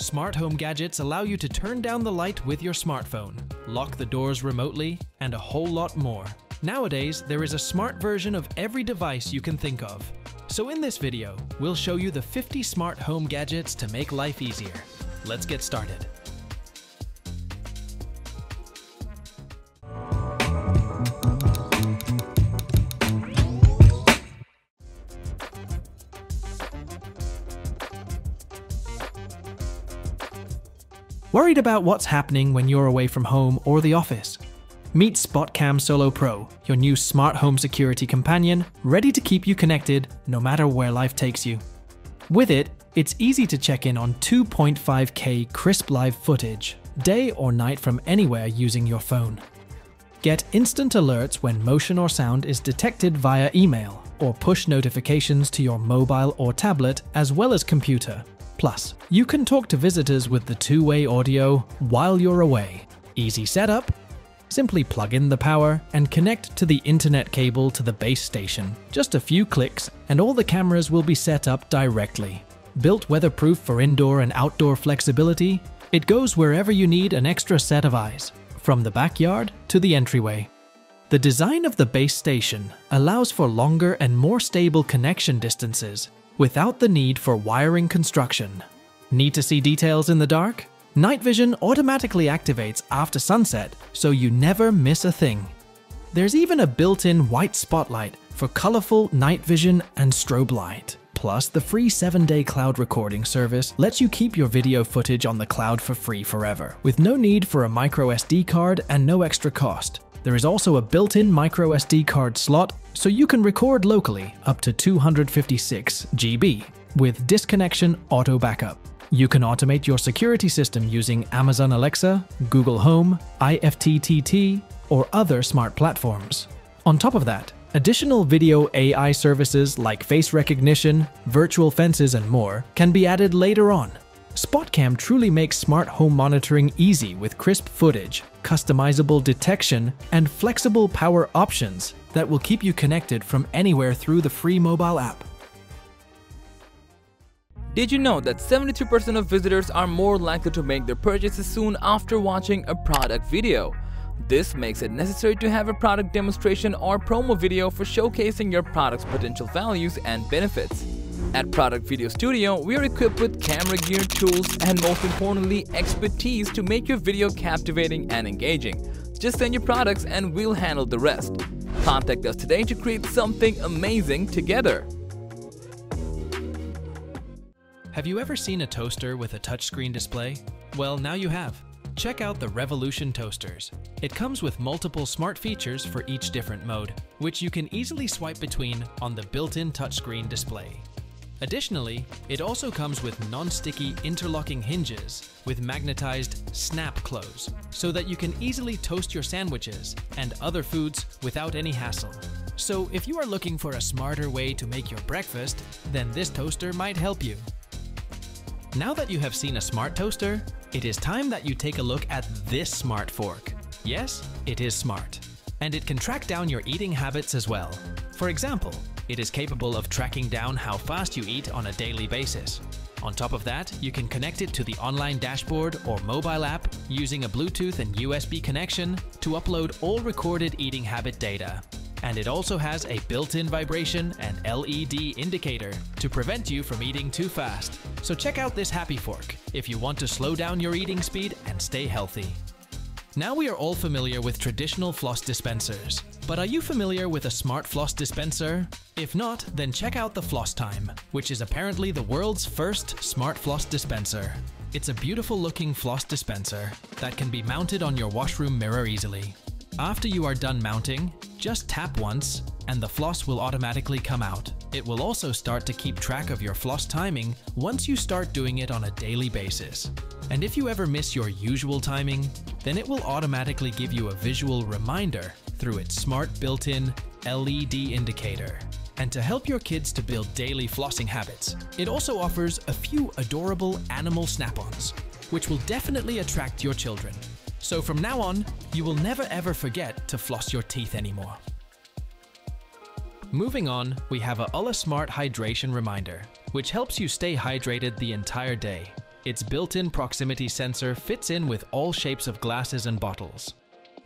Smart home gadgets allow you to turn down the light with your smartphone, lock the doors remotely, and a whole lot more. Nowadays, there is a smart version of every device you can think of. So in this video, we'll show you the 50 smart home gadgets to make life easier. Let's get started. Worried about what's happening when you're away from home or the office? Meet SpotCam Solo Pro, your new smart home security companion, ready to keep you connected no matter where life takes you. With it, it's easy to check in on 2.5K crisp live footage, day or night from anywhere using your phone. Get instant alerts when motion or sound is detected via email, or push notifications to your mobile or tablet as well as computer, Plus, you can talk to visitors with the two-way audio while you're away. Easy setup. Simply plug in the power and connect to the internet cable to the base station. Just a few clicks and all the cameras will be set up directly. Built weatherproof for indoor and outdoor flexibility, it goes wherever you need an extra set of eyes, from the backyard to the entryway. The design of the base station allows for longer and more stable connection distances without the need for wiring construction. Need to see details in the dark? Night vision automatically activates after sunset, so you never miss a thing. There's even a built-in white spotlight for colorful night vision and strobe light. Plus, the free 7-day cloud recording service lets you keep your video footage on the cloud for free forever, with no need for a micro SD card and no extra cost. There is also a built-in micro SD card slot so you can record locally up to 256 GB with disconnection auto backup. You can automate your security system using Amazon Alexa, Google Home, IFTTT, or other smart platforms. On top of that, additional video AI services like face recognition, virtual fences, and more can be added later on SpotCam truly makes smart home monitoring easy with crisp footage, customizable detection, and flexible power options that will keep you connected from anywhere through the free mobile app. Did you know that 73% of visitors are more likely to make their purchases soon after watching a product video? This makes it necessary to have a product demonstration or promo video for showcasing your product's potential values and benefits. At Product Video Studio, we are equipped with camera gear, tools, and most importantly, expertise to make your video captivating and engaging. Just send your products and we'll handle the rest. Contact us today to create something amazing together. Have you ever seen a toaster with a touchscreen display? Well, now you have. Check out the Revolution Toasters. It comes with multiple smart features for each different mode, which you can easily swipe between on the built-in touchscreen display. Additionally, it also comes with non-sticky interlocking hinges with magnetized snap close so that you can easily toast your sandwiches and other foods without any hassle. So if you are looking for a smarter way to make your breakfast, then this toaster might help you. Now that you have seen a smart toaster, it is time that you take a look at this smart fork. Yes, it is smart. And it can track down your eating habits as well. For example, it is capable of tracking down how fast you eat on a daily basis. On top of that, you can connect it to the online dashboard or mobile app using a Bluetooth and USB connection to upload all recorded eating habit data. And it also has a built-in vibration and LED indicator to prevent you from eating too fast. So check out this HAPIfork if you want to slow down your eating speed and stay healthy. Now we are all familiar with traditional floss dispensers, but are you familiar with a smart floss dispenser? If not, then check out the Floss Time, which is apparently the world's first smart floss dispenser. It's a beautiful looking floss dispenser that can be mounted on your washroom mirror easily. After you are done mounting, just tap once and the floss will automatically come out. It will also start to keep track of your floss timing once you start doing it on a daily basis. And if you ever miss your usual timing, then it will automatically give you a visual reminder through its smart built-in LED indicator. And to help your kids to build daily flossing habits, it also offers a few adorable animal snap-ons, which will definitely attract your children. So from now on, you will never ever forget to floss your teeth anymore. Moving on, we have a Ulla Smart Hydration Reminder, which helps you stay hydrated the entire day. its built-in proximity sensor fits in with all shapes of glasses and bottles.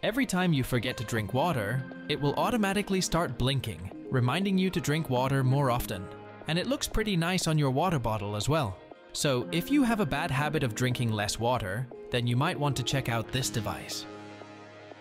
Every time you forget to drink water, it will automatically start blinking, reminding you to drink water more often. And it looks pretty nice on your water bottle as well. So if you have a bad habit of drinking less water, then you might want to check out this device.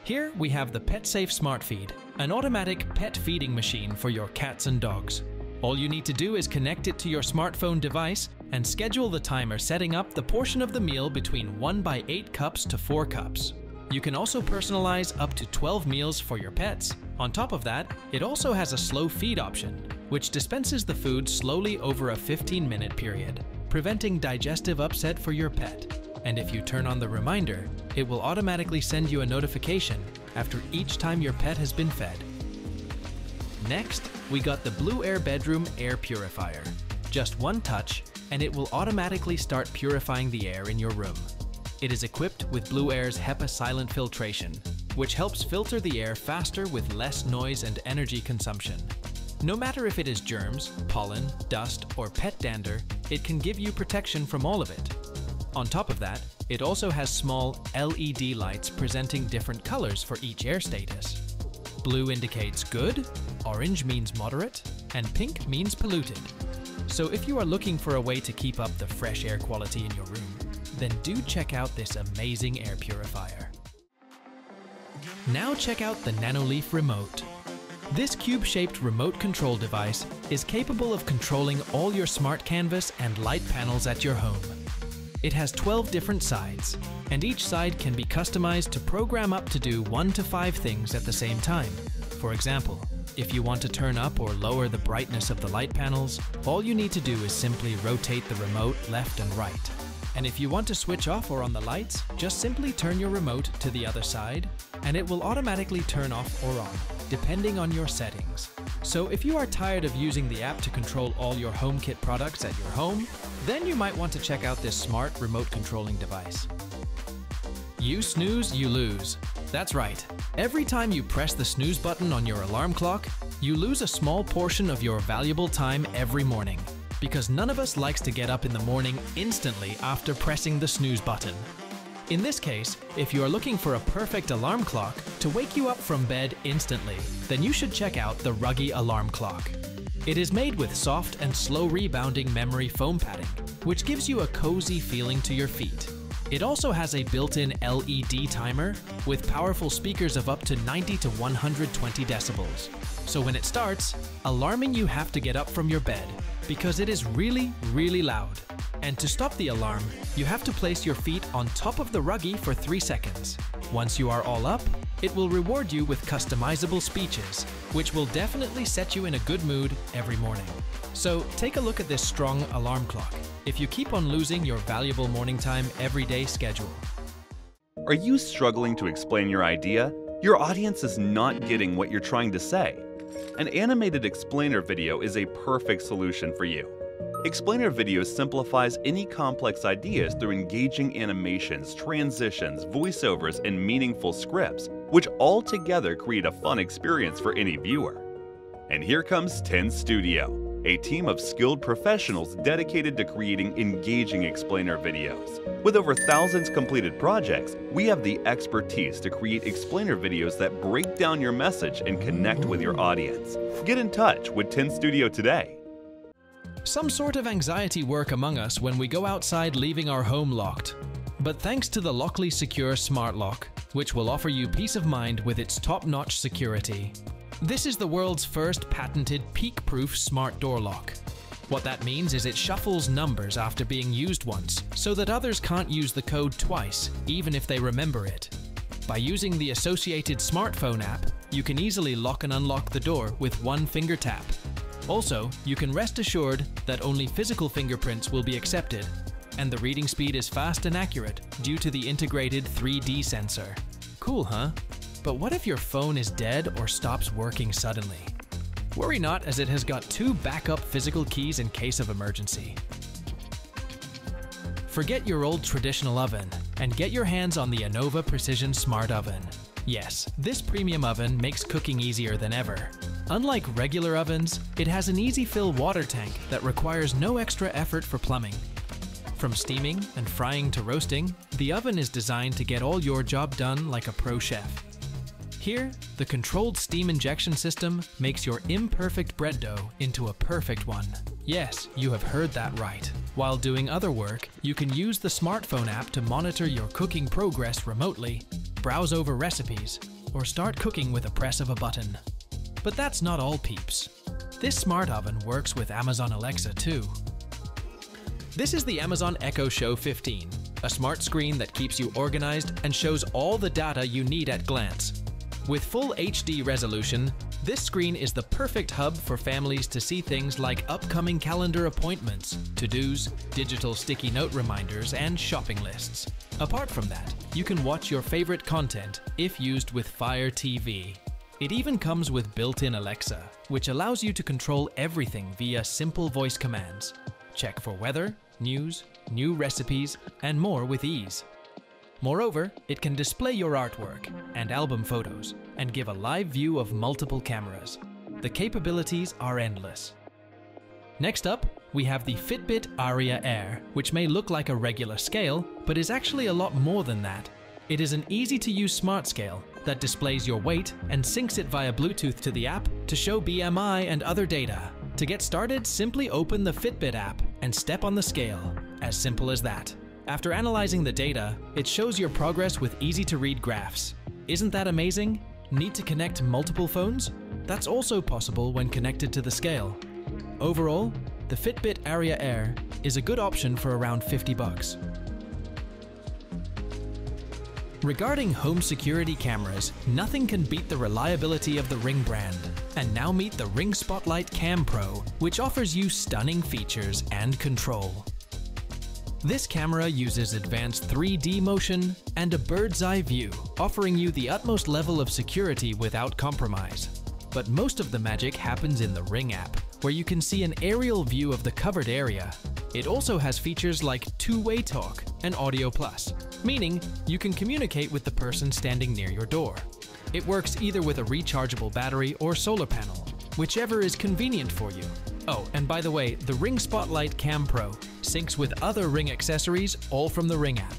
Here we have the PetSafe Smart Feed, an automatic pet feeding machine for your cats and dogs. All you need to do is connect it to your smartphone device and schedule the timer setting up the portion of the meal between 1 by 8 cups to 4 cups. You can also personalize up to 12 meals for your pets. On top of that, it also has a slow feed option, which dispenses the food slowly over a 15 minute period, preventing digestive upset for your pet. And if you turn on the reminder, it will automatically send you a notification after each time your pet has been fed. Next, we got the Blueair Bedroom Air Purifier. Just one touch, and it will automatically start purifying the air in your room. It is equipped with Blueair's HEPA silent filtration, which helps filter the air faster with less noise and energy consumption. No matter if it is germs, pollen, dust, or pet dander, it can give you protection from all of it. On top of that, it also has small LED lights presenting different colors for each air status. Blue indicates good, orange means moderate, and pink means polluted. So if you are looking for a way to keep up the fresh air quality in your room, then do check out this amazing air purifier. Now check out the Nanoleaf Remote. This cube-shaped remote control device is capable of controlling all your smart canvas and light panels at your home. It has 12 different sides, and each side can be customized to program up to do 1 to 5 things at the same time. For example, if you want to turn up or lower the brightness of the light panels, all you need to do is simply rotate the remote left and right. And if you want to switch off or on the lights, just simply turn your remote to the other side and it will automatically turn off or on, depending on your settings. So if you are tired of using the app to control all your HomeKit products at your home, then you might want to check out this smart remote controlling device. You snooze, you lose. That's right. Every time you press the snooze button on your alarm clock, you lose a small portion of your valuable time every morning. Because none of us likes to get up in the morning instantly after pressing the snooze button. In this case, if you are looking for a perfect alarm clock to wake you up from bed instantly, then you should check out the Ruggie Alarm Clock. It is made with soft and slow rebounding memory foam padding, which gives you a cozy feeling to your feet. It also has a built-in LED timer with powerful speakers of up to 90 to 120 decibels. So when it starts, alarming you have to get up from your bed because it is really, really loud. And to stop the alarm, you have to place your feet on top of the Ruggie for 3 seconds. Once you are all up, it will reward you with customizable speeches, which will definitely set you in a good mood every morning. So take a look at this strong alarm clock if you keep on losing your valuable morning time every day schedule. Are you struggling to explain your idea? Your audience is not getting what you're trying to say. An animated explainer video is a perfect solution for you. Explainer Video simplifies any complex ideas through engaging animations, transitions, voiceovers, and meaningful scripts, which all together create a fun experience for any viewer. And here comes 10 Studio, a team of skilled professionals dedicated to creating engaging explainer videos. With over thousands completed projects, we have the expertise to create explainer videos that break down your message and connect with your audience. Get in touch with 10 Studio today. Some sort of anxiety work among us when we go outside leaving our home locked. But thanks to the Lockly Secure Smart Lock, which will offer you peace of mind with its top-notch security. This is the world's first patented peek-proof smart door lock. What that means is it shuffles numbers after being used once, so that others can't use the code twice, even if they remember it. By using the associated smartphone app, you can easily lock and unlock the door with one finger tap, also, you can rest assured that only physical fingerprints will be accepted, and the reading speed is fast and accurate due to the integrated 3D sensor. Cool, huh? But what if your phone is dead or stops working suddenly? Worry not as it has got two backup physical keys in case of emergency. Forget your old traditional oven and get your hands on the Anova Precision Smart Oven. Yes, this premium oven makes cooking easier than ever. Unlike regular ovens, it has an easy fill water tank that requires no extra effort for plumbing. From steaming and frying to roasting, the oven is designed to get all your job done like a pro chef. Here, the controlled steam injection system makes your imperfect bread dough into a perfect one. Yes, you have heard that right. While doing other work, you can use the smartphone app to monitor your cooking progress remotely, browse over recipes, or start cooking with a press of a button. But that's not all peeps. This smart oven works with Amazon Alexa too. This is the Amazon Echo Show 15, a smart screen that keeps you organized and shows all the data you need at glance with full HD resolution, this screen is the perfect hub for families to see things like upcoming calendar appointments, to-dos, digital sticky note reminders, and shopping lists. Apart from that, you can watch your favorite content if used with Fire TV. It even comes with built-in Alexa, which allows you to control everything via simple voice commands. Check for weather, news, new recipes, and more with ease. Moreover, it can display your artwork and album photos and give a live view of multiple cameras. The capabilities are endless. Next up, we have the Fitbit Aria Air, which may look like a regular scale, but is actually a lot more than that. It is an easy-to-use smart scale that displays your weight and syncs it via Bluetooth to the app to show BMI and other data. To get started, simply open the Fitbit app and step on the scale. As simple as that. After analyzing the data, it shows your progress with easy-to-read graphs. Isn't that amazing? Need to connect multiple phones? That's also possible when connected to the scale. Overall, the Fitbit Aria Air is a good option for around 50 bucks. Regarding home security cameras, nothing can beat the reliability of the Ring brand. And now meet the Ring Spotlight Cam Pro, which offers you stunning features and control. This camera uses advanced 3D motion and a bird's eye view, offering you the utmost level of security without compromise. But most of the magic happens in the Ring app, where you can see an aerial view of the covered area. It also has features like two-way talk and Audio Plus, meaning you can communicate with the person standing near your door. It works either with a rechargeable battery or solar panel, whichever is convenient for you. Oh, and by the way, the Ring Spotlight Cam Pro syncs with other Ring accessories, all from the Ring app.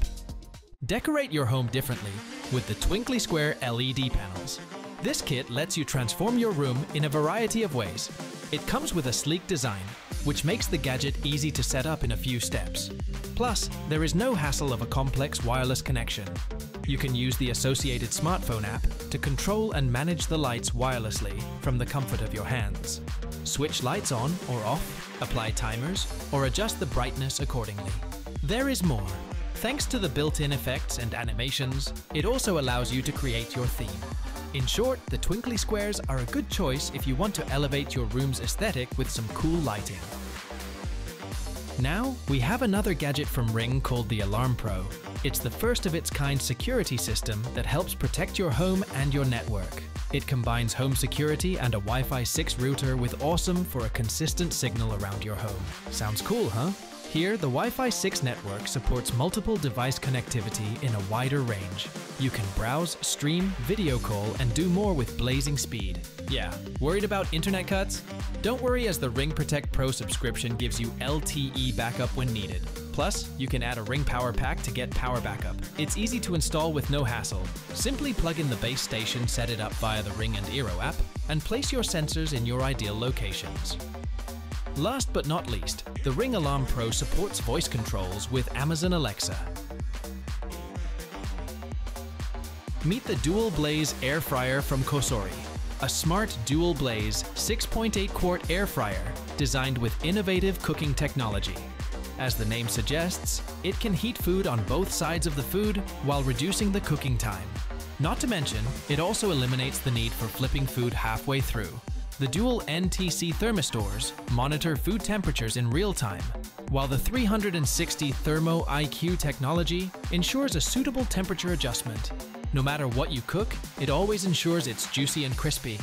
Decorate your home differently with the Twinkly Square LED panels. This kit lets you transform your room in a variety of ways. It comes with a sleek design, which makes the gadget easy to set up in a few steps. Plus, there is no hassle of a complex wireless connection. You can use the associated smartphone app to control and manage the lights wirelessly from the comfort of your hands. Switch lights on or off, apply timers, or adjust the brightness accordingly. There is more. Thanks to the built-in effects and animations, it also allows you to create your theme. In short, the twinkly squares are a good choice if you want to elevate your room's aesthetic with some cool lighting. Now, we have another gadget from Ring called the Alarm Pro. It's the first of its kind security system that helps protect your home and your network. It combines home security and a Wi-Fi 6 router with Awesome for a consistent signal around your home. Sounds cool, huh? Here, the Wi-Fi 6 network supports multiple device connectivity in a wider range. You can browse, stream, video call, and do more with blazing speed. Yeah, worried about internet cuts? Don't worry as the Ring Protect Pro subscription gives you LTE backup when needed. Plus, you can add a Ring Power Pack to get power backup. It's easy to install with no hassle. Simply plug in the base station, set it up via the Ring and Eero app, and place your sensors in your ideal locations. Last but not least, the Ring Alarm Pro supports voice controls with Amazon Alexa. Meet the Dual Blaze Air Fryer from Cosori, a smart dual blaze 6.8 quart air fryer designed with innovative cooking technology. As the name suggests, it can heat food on both sides of the food while reducing the cooking time. Not to mention, it also eliminates the need for flipping food halfway through. The dual NTC thermistors monitor food temperatures in real time, while the 360 Thermo IQ technology ensures a suitable temperature adjustment. No matter what you cook, it always ensures it's juicy and crispy.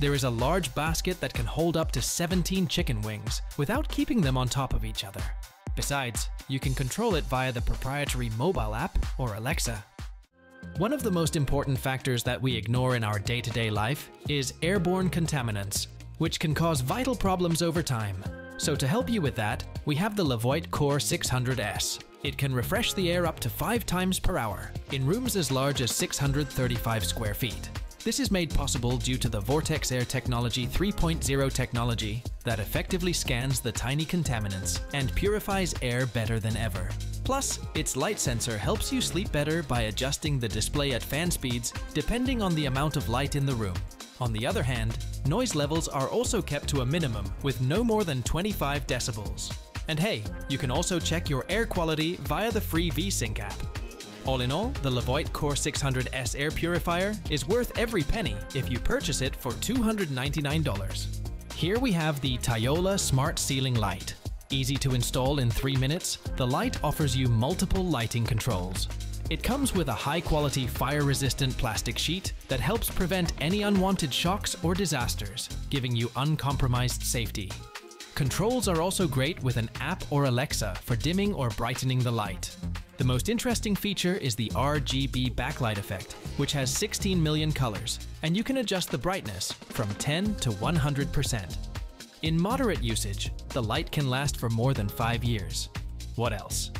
There is a large basket that can hold up to 17 chicken wings without keeping them on top of each other. Besides, you can control it via the proprietary mobile app or Alexa. One of the most important factors that we ignore in our day-to-day life is airborne contaminants, which can cause vital problems over time. So to help you with that, we have the Levoit Core 600S. It can refresh the air up to 5 times per hour in rooms as large as 635 square feet. This is made possible due to the Vortex Air Technology 3.0 technology that effectively scans the tiny contaminants and purifies air better than ever. Plus, its light sensor helps you sleep better by adjusting the display at fan speeds depending on the amount of light in the room. On the other hand, noise levels are also kept to a minimum with no more than 25 decibels. And hey, you can also check your air quality via the free VeSync app. All in all, the Levoit Core 600S air purifier is worth every penny if you purchase it for $299. Here we have the Tyola Smart Ceiling Light. Easy to install in 3 minutes, the light offers you multiple lighting controls. It comes with a high-quality fire-resistant plastic sheet that helps prevent any unwanted shocks or disasters, giving you uncompromised safety. Controls are also great with an app or Alexa for dimming or brightening the light. The most interesting feature is the RGB backlight effect, which has 16 million colors, and you can adjust the brightness from 10 to 100%. In moderate usage, the light can last for more than 5 years. What else?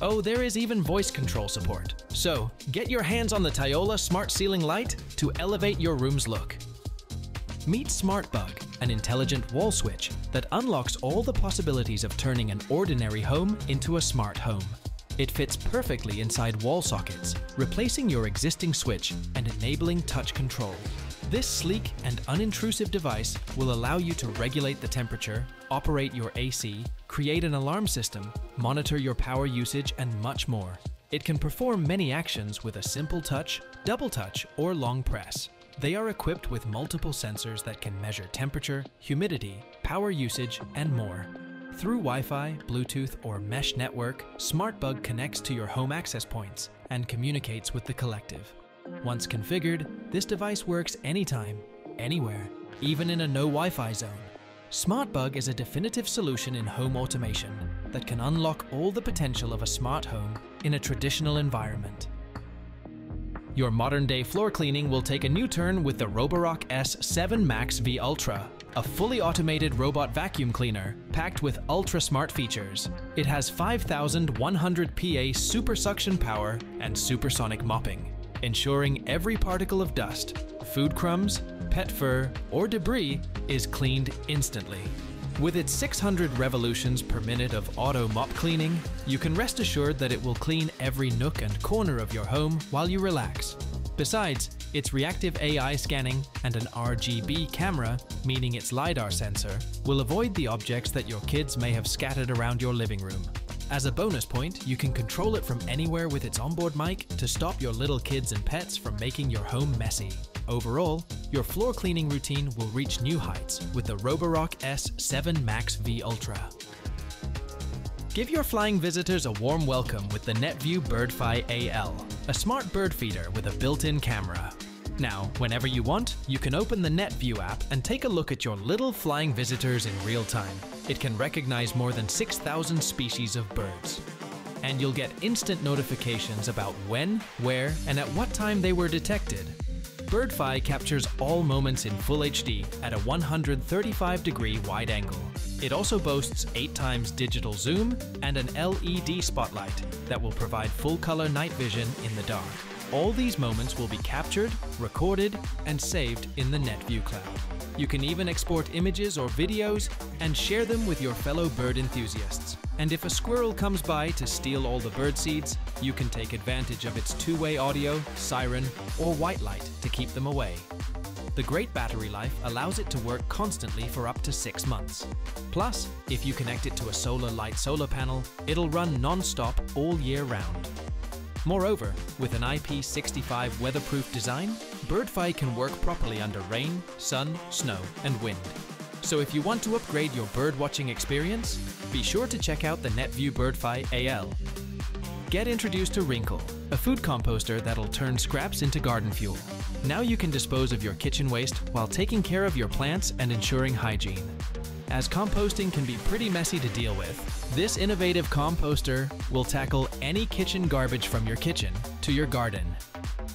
Oh, there is even voice control support. So, get your hands on the Tyola Smart Ceiling Light to elevate your room's look. Meet SmartBug, an intelligent wall switch that unlocks all the possibilities of turning an ordinary home into a smart home. It fits perfectly inside wall sockets, replacing your existing switch and enabling touch control. This sleek and unintrusive device will allow you to regulate the temperature, operate your AC, create an alarm system, monitor your power usage, and much more. It can perform many actions with a simple touch, double touch, or long press. They are equipped with multiple sensors that can measure temperature, humidity, power usage, and more. Through Wi-Fi, Bluetooth, or mesh network, SmartBug connects to your home access points and communicates with the collective. Once configured, this device works anytime, anywhere, even in a no Wi-Fi zone. SmartBug is a definitive solution in home automation that can unlock all the potential of a smart home in a traditional environment. Your modern-day floor cleaning will take a new turn with the Roborock S7 Max V Ultra, a fully automated robot vacuum cleaner packed with ultra smart features. It has 5100 PA super suction power and supersonic mopping, ensuring every particle of dust, food crumbs, pet fur, or debris is cleaned instantly. With its 600 revolutions per minute of auto mop cleaning, you can rest assured that it will clean every nook and corner of your home while you relax. Besides, its reactive AI scanning and an RGB camera, meaning its LiDAR sensor, will avoid the objects that your kids may have scattered around your living room. As a bonus point, you can control it from anywhere with its onboard mic to stop your little kids and pets from making your home messy. Overall, your floor cleaning routine will reach new heights with the Roborock S7 Max V Ultra. Give your flying visitors a warm welcome with the Netvue Birdfy AL, a smart bird feeder with a built-in camera. Now, whenever you want, you can open the NetView app and take a look at your little flying visitors in real time. It can recognize more than 6,000 species of birds. And you'll get instant notifications about when, where, and at what time they were detected. Birdfy captures all moments in Full HD at a 135 degree wide angle. It also boasts 8 times digital zoom and an LED spotlight that will provide full color night vision in the dark. All these moments will be captured, recorded, and saved in the Netvue cloud. You can even export images or videos and share them with your fellow bird enthusiasts. And if a squirrel comes by to steal all the bird seeds, you can take advantage of its two-way audio, siren, or white light to keep them away. The great battery life allows it to work constantly for up to six months. Plus, if you connect it to a solar light solar panel, it'll run non-stop all year round. Moreover, with an IP65 weatherproof design, Birdfy can work properly under rain, sun, snow, and wind. So if you want to upgrade your birdwatching experience, be sure to check out the Netvue Birdfy AL. Get introduced to Reencle, a food composter that'll turn scraps into garden fuel. Now you can dispose of your kitchen waste while taking care of your plants and ensuring hygiene. As composting can be pretty messy to deal with, this innovative composter will tackle any kitchen garbage from your kitchen to your garden.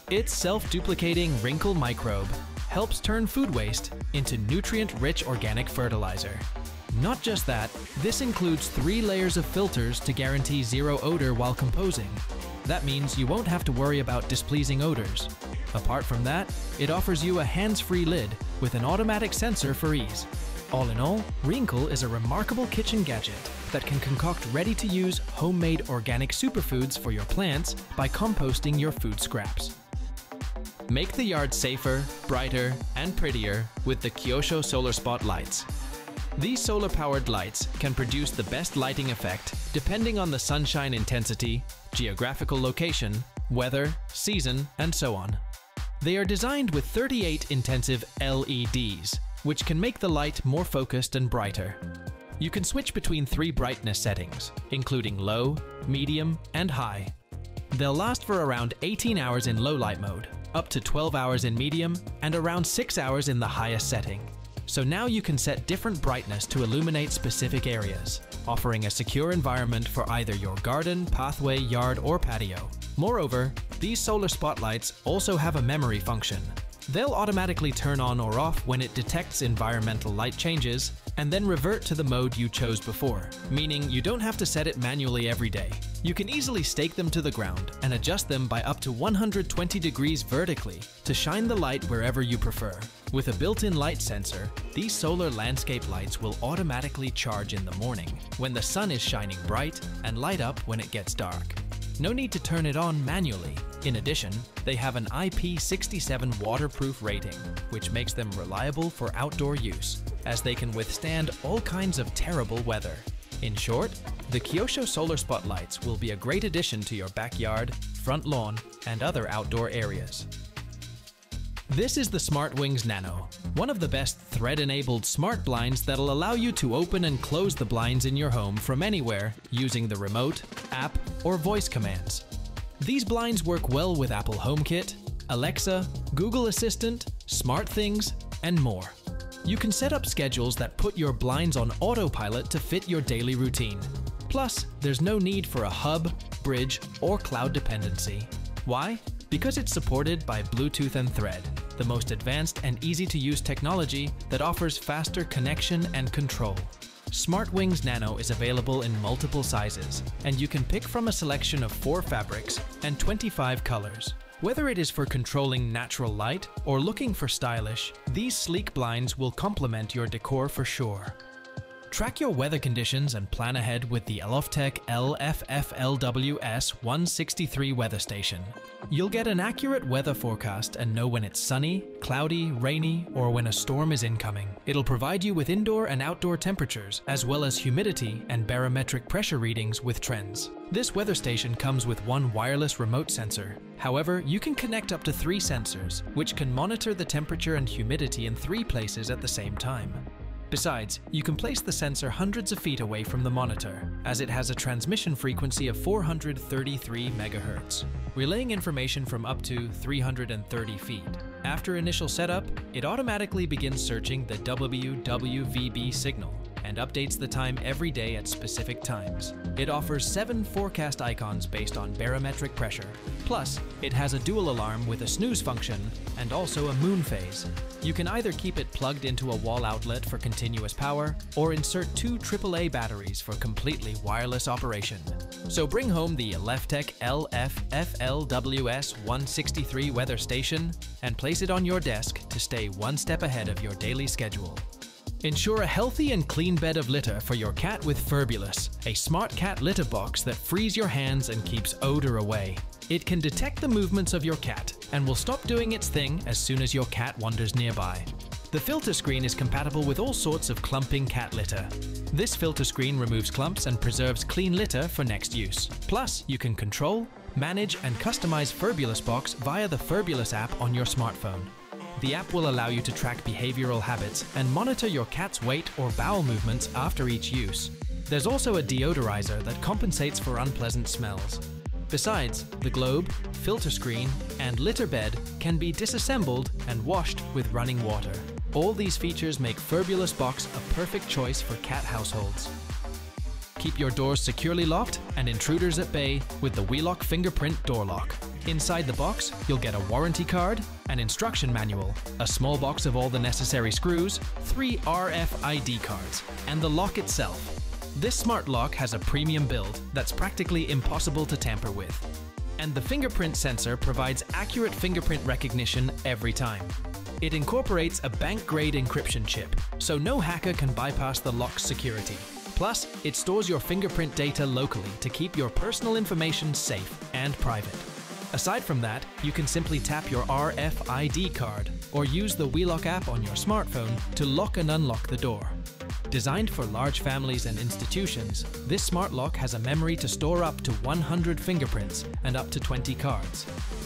Its self-duplicating Reencle microbe helps turn food waste into nutrient-rich organic fertilizer. Not just that, this includes three layers of filters to guarantee zero odor while composing. That means you won't have to worry about displeasing odors. Apart from that, it offers you a hands-free lid with an automatic sensor for ease. All in all, Reencle is a remarkable kitchen gadget that can concoct ready-to-use homemade organic superfoods for your plants by composting your food scraps. Make the yard safer, brighter, and prettier with the Kyosho Solar Spot lights. These solar-powered lights can produce the best lighting effect depending on the sunshine intensity, geographical location, weather, season, and so on. They are designed with 38 intensive LEDs, which can make the light more focused and brighter. You can switch between three brightness settings, including low, medium, and high. They'll last for around 18 hours in low light mode, up to 12 hours in medium, and around 6 hours in the highest setting. So now you can set different brightness to illuminate specific areas, offering a secure environment for either your garden, pathway, yard, or patio. Moreover, these solar spotlights also have a memory function. They'll automatically turn on or off when it detects environmental light changes and then revert to the mode you chose before, meaning you don't have to set it manually every day. You can easily stake them to the ground and adjust them by up to 120 degrees vertically to shine the light wherever you prefer. With a built-in light sensor, these solar landscape lights will automatically charge in the morning when the sun is shining bright and light up when it gets dark. No need to turn it on manually. In addition, they have an IP67 waterproof rating, which makes them reliable for outdoor use, as they can withstand all kinds of terrible weather. In short, the Kyosho solar spotlights will be a great addition to your backyard, front lawn, and other outdoor areas. This is the SmartWings Nano, one of the best thread-enabled smart blinds that'll allow you to open and close the blinds in your home from anywhere using the remote, app, or voice commands. These blinds work well with Apple HomeKit, Alexa, Google Assistant, SmartThings, and more. You can set up schedules that put your blinds on autopilot to fit your daily routine. Plus, there's no need for a hub, bridge, or cloud dependency. Why? Because it's supported by Bluetooth and Thread, the most advanced and easy to use technology that offers faster connection and control. SmartWings Nano is available in multiple sizes, and you can pick from a selection of 4 fabrics and 25 colors. Whether it is for controlling natural light or looking for stylish, these sleek blinds will complement your decor for sure. Track your weather conditions and plan ahead with the Eloftech LFFLWS 163 weather station. You'll get an accurate weather forecast and know when it's sunny, cloudy, rainy, or when a storm is incoming. It'll provide you with indoor and outdoor temperatures, as well as humidity and barometric pressure readings with trends. This weather station comes with one wireless remote sensor. However, you can connect up to three sensors, which can monitor the temperature and humidity in three places at the same time. Besides, you can place the sensor hundreds of feet away from the monitor, as it has a transmission frequency of 433 MHz, relaying information from up to 330 feet. After initial setup, it automatically begins searching the WWVB signal and updates the time every day at specific times. It offers seven forecast icons based on barometric pressure. Plus, it has a dual alarm with a snooze function and also a moon phase. You can either keep it plugged into a wall outlet for continuous power or insert two AAA batteries for completely wireless operation. So bring home the Eloftech LFFLWS 163 weather station and place it on your desk to stay one step ahead of your daily schedule. Ensure a healthy and clean bed of litter for your cat with Furbulous, a smart cat litter box that frees your hands and keeps odor away. It can detect the movements of your cat and will stop doing its thing as soon as your cat wanders nearby. The filter screen is compatible with all sorts of clumping cat litter. This filter screen removes clumps and preserves clean litter for next use. Plus, you can control, manage and customize Furbulous Box via the Furbulous app on your smartphone. The app will allow you to track behavioral habits and monitor your cat's weight or bowel movements after each use. There's also a deodorizer that compensates for unpleasant smells. Besides, the globe, filter screen, and litter bed can be disassembled and washed with running water. All these features make Furbulous Box a perfect choice for cat households. Keep your doors securely locked and intruders at bay with the WeLock Fingerprint Door Lock. Inside the box, you'll get a warranty card, an instruction manual, a small box of all the necessary screws, three RFID cards, and the lock itself. This smart lock has a premium build that's practically impossible to tamper with. And the fingerprint sensor provides accurate fingerprint recognition every time. It incorporates a bank-grade encryption chip, so no hacker can bypass the lock's security. Plus, it stores your fingerprint data locally to keep your personal information safe and private. Aside from that, you can simply tap your RFID card or use the WeLock app on your smartphone to lock and unlock the door. Designed for large families and institutions, this smart lock has a memory to store up to 100 fingerprints and up to 20 cards.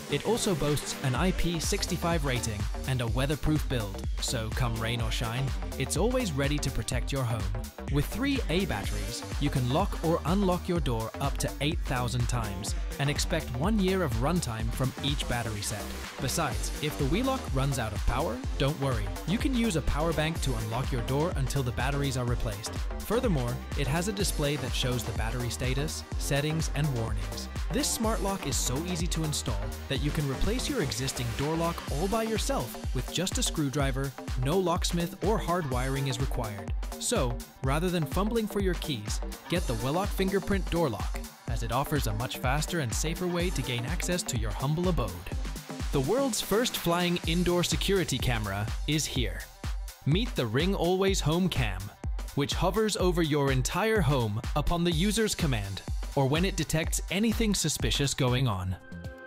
It also boasts an IP65 rating and a weatherproof build, so come rain or shine, it's always ready to protect your home. With three A batteries, you can lock or unlock your door up to 8,000 times and expect one year of runtime from each battery set. Besides, if the WeLock runs out of power, don't worry. You can use a power bank to unlock your door until the batteries are replaced. Furthermore, it has a display that shows the battery status, settings, and warnings. This smart lock is so easy to install that you can replace your existing door lock all by yourself with just a screwdriver, no locksmith or hard wiring is required. So, rather than fumbling for your keys, get the WeLock Fingerprint Door Lock, as it offers a much faster and safer way to gain access to your humble abode. The world's first flying indoor security camera is here. Meet the Ring Always Home Cam, which hovers over your entire home upon the user's command or when it detects anything suspicious going on.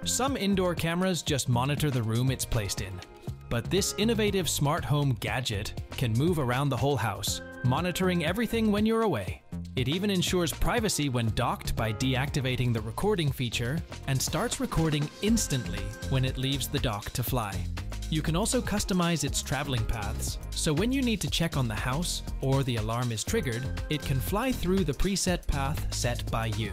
Some indoor cameras just monitor the room it's placed in, but this innovative smart home gadget can move around the whole house, monitoring everything when you're away. It even ensures privacy when docked by deactivating the recording feature and starts recording instantly when it leaves the dock to fly. You can also customize its traveling paths, so when you need to check on the house or the alarm is triggered, it can fly through the preset path set by you.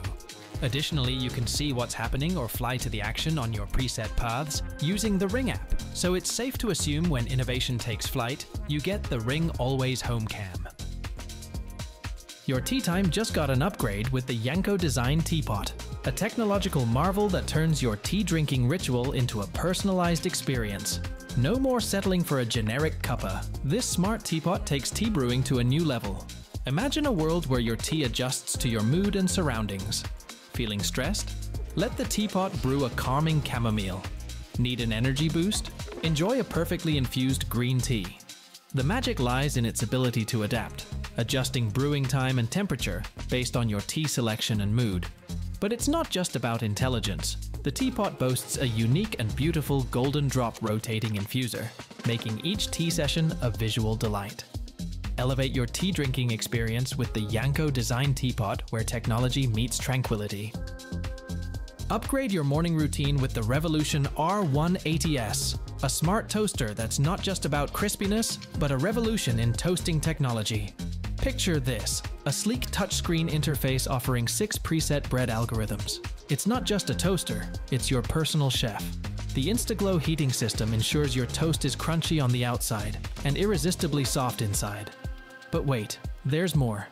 Additionally, you can see what's happening or fly to the action on your preset paths using the Ring app, so it's safe to assume when innovation takes flight, you get the Ring Always Home Cam. Your tea time just got an upgrade with the Yanko Design Teapot, a technological marvel that turns your tea drinking ritual into a personalized experience. No more settling for a generic cuppa. This smart teapot takes tea brewing to a new level. Imagine a world where your tea adjusts to your mood and surroundings. Feeling stressed? Let the teapot brew a calming chamomile. Need an energy boost? Enjoy a perfectly infused green tea. The magic lies in its ability to adapt, adjusting brewing time and temperature based on your tea selection and mood. But it's not just about intelligence. The teapot boasts a unique and beautiful golden drop rotating infuser, making each tea session a visual delight. Elevate your tea drinking experience with the Yanko Design Teapot where technology meets tranquility. Upgrade your morning routine with the Revolution R180S, a smart toaster that's not just about crispiness, but a revolution in toasting technology. Picture this a sleek touchscreen interface offering six preset bread algorithms. It's not just a toaster, it's your personal chef. The Instaglow heating system ensures your toast is crunchy on the outside and irresistibly soft inside. But wait, there's more.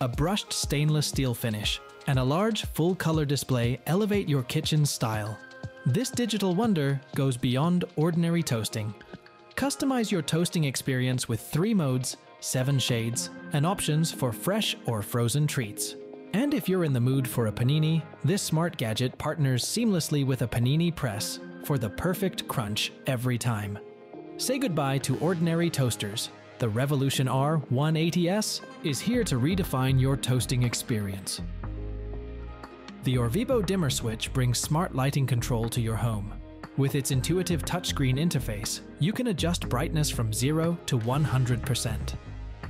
A brushed stainless steel finish and a large full color display elevate your kitchen's style. This digital wonder goes beyond ordinary toasting. Customize your toasting experience with three modes, seven shades, and options for fresh or frozen treats. And if you're in the mood for a panini, this smart gadget partners seamlessly with a panini press for the perfect crunch every time. Say goodbye to ordinary toasters. The Revolution R 180S is here to redefine your toasting experience. The Orvibo dimmer switch brings smart lighting control to your home. With its intuitive touchscreen interface, you can adjust brightness from 0 to 100%.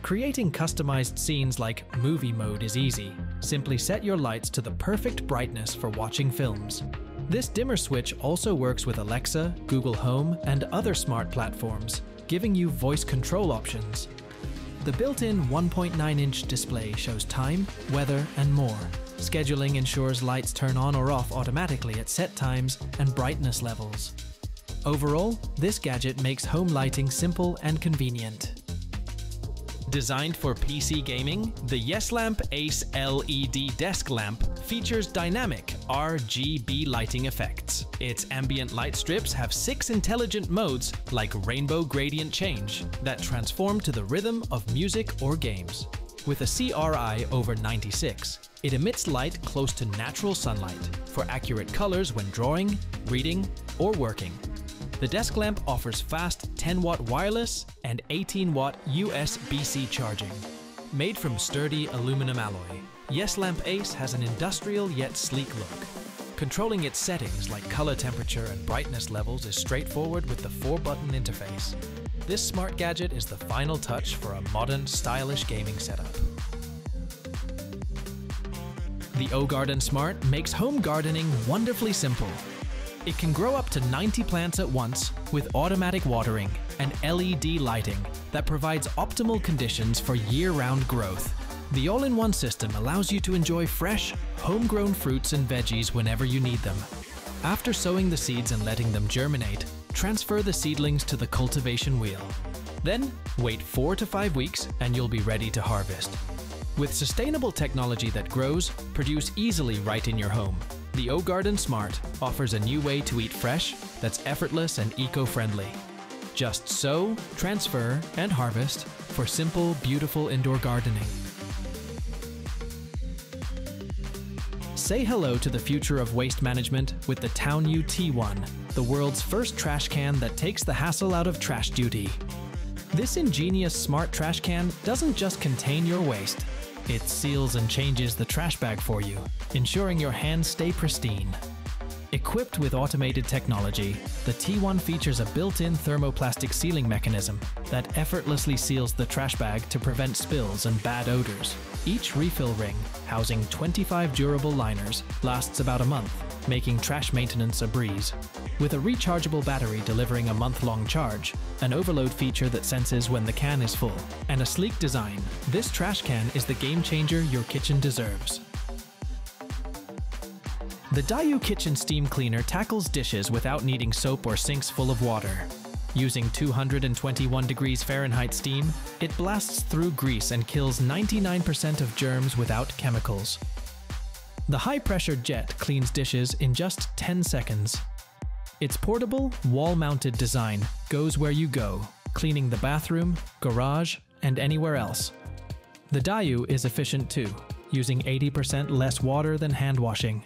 Creating customized scenes like movie mode is easy. Simply set your lights to the perfect brightness for watching films. This dimmer switch also works with Alexa, Google Home, and other smart platforms, giving you voice control options. The built-in 1.9-inch display shows time, weather, and more. Scheduling ensures lights turn on or off automatically at set times and brightness levels. Overall, this gadget makes home lighting simple and convenient. Designed for PC gaming, the YesLamp Ace LED desk lamp features dynamic, RGB lighting effects. Its ambient light strips have six intelligent modes like rainbow gradient change that transform to the rhythm of music or games. With a CRI over 96, it emits light close to natural sunlight for accurate colors when drawing, reading, or working. The desk lamp offers fast 10 watt wireless and 18 watt USB-C charging. Made from sturdy aluminum alloy, Yes Lamp Ace has an industrial yet sleek look. Controlling its settings like color temperature and brightness levels is straightforward with the 4-button interface. This smart gadget is the final touch for a modern, stylish gaming setup. The O-Garden Smart makes home gardening wonderfully simple it can grow up to 90 plants at once with automatic watering and LED lighting that provides optimal conditions for year-round growth. The all-in-one system allows you to enjoy fresh, homegrown fruits and veggies whenever you need them. After sowing the seeds and letting them germinate, transfer the seedlings to the cultivation wheel. Then, wait 4 to 5 weeks and you'll be ready to harvest. With sustainable technology that grows, produce easily right in your home, the O-Garden Smart offers a new way to eat fresh that's effortless and eco-friendly. Just sow, transfer, and harvest for simple, beautiful indoor gardening. Say hello to the future of waste management with the Townew T1, the world's first trash can that takes the hassle out of trash duty. This ingenious smart trash can doesn't just contain your waste, it seals and changes the trash bag for you, ensuring your hands stay pristine. Equipped with automated technology, the T1 features a built-in thermoplastic sealing mechanism that effortlessly seals the trash bag to prevent spills and bad odors. Each refill ring, housing 25 durable liners, lasts about a month, making trash maintenance a breeze. With a rechargeable battery delivering a month-long charge, an overload feature that senses when the can is full, and a sleek design, this trash can is the game changer your kitchen deserves. The Daiyu Kitchen Steam Cleaner tackles dishes without needing soap or sinks full of water. Using 221 degrees Fahrenheit steam, it blasts through grease and kills 99% of germs without chemicals. The high-pressure jet cleans dishes in just 10 seconds. Its portable, wall-mounted design goes where you go, cleaning the bathroom, garage, and anywhere else. The Daiyu is efficient too, using 80% less water than hand washing.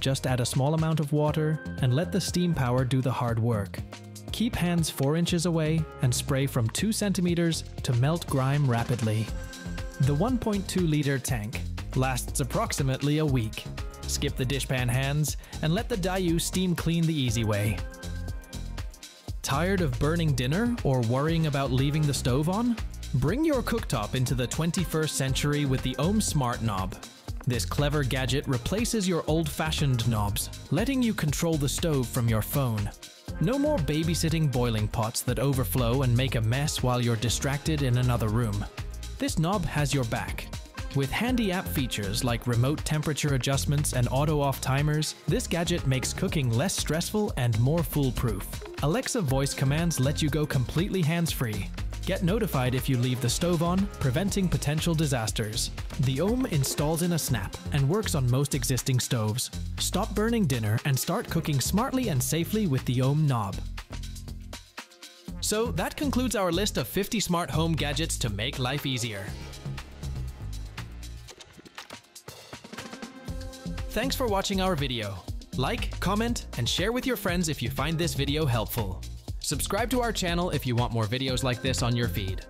Just add a small amount of water and let the steam power do the hard work. Keep hands 4 inches away and spray from 2 centimeters to melt grime rapidly. The 1.2 liter tank lasts approximately a week. Skip the dishpan hands and let the Daiyu steam clean the easy way. Tired of burning dinner or worrying about leaving the stove on? Bring your cooktop into the 21st century with the Ohm Smart Knob. This clever gadget replaces your old-fashioned knobs, letting you control the stove from your phone. No more babysitting boiling pots that overflow and make a mess while you're distracted in another room. This knob has your back, with handy app features like remote temperature adjustments and auto-off timers, this gadget makes cooking less stressful and more foolproof. Alexa voice commands let you go completely hands-free. Get notified if you leave the stove on, preventing potential disasters. The Ohm installs in a snap and works on most existing stoves. Stop burning dinner and start cooking smartly and safely with the Ohm knob. So that concludes our list of 50 smart home gadgets to make life easier. Thanks for watching our video. Like, comment, and share with your friends if you find this video helpful. Subscribe to our channel if you want more videos like this on your feed.